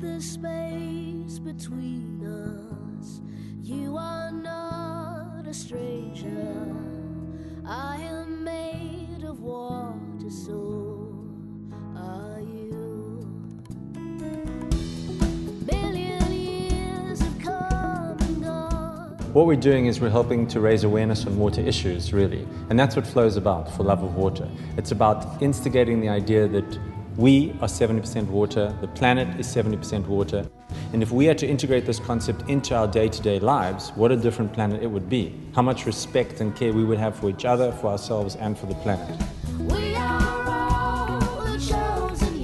the space between us. You are not a stranger. I am made of water, so are you. What we're doing is we're helping to raise awareness on water issues, really. And that's what Flow's about, for love of water. It's about instigating the idea that we are 70% water, the planet is 70% water. And if we had to integrate this concept into our day to day lives, what a different planet it would be. How much respect and care we would have for each other, for ourselves, and for the planet. Chosen,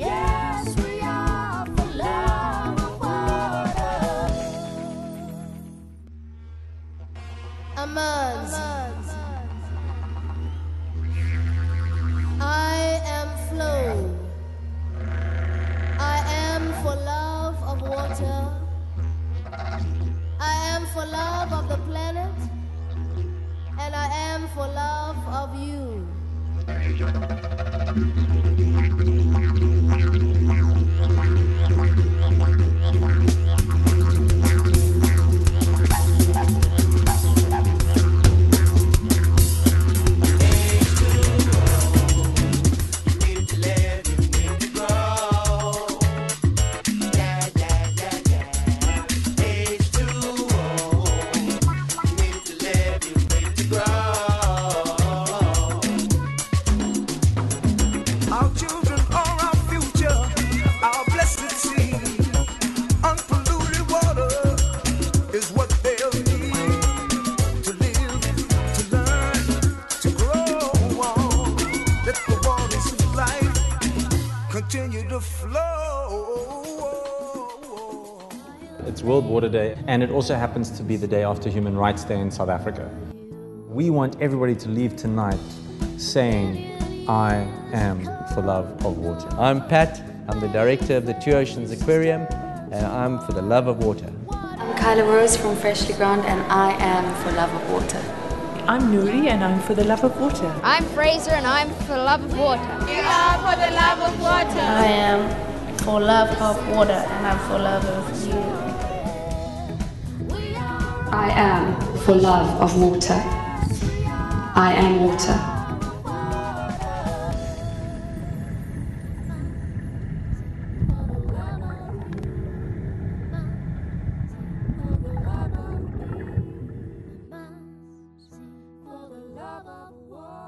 for love of you. Continue to flow. It's World Water Day, and it also happens to be the day after Human Rights Day in South Africa. We want everybody to leave tonight saying, I am for love of water. I'm Pat, I'm the director of the Two Oceans Aquarium, and I'm for the love of water. I'm Kyla Rose from Freshlyground and I am for love of water. I'm Nuri and I'm for the love of water. I'm Fraser and I'm for the love of water. We are for the love of water. I am for love of water and I'm for love of you. I am for love of water. I am water. love of war.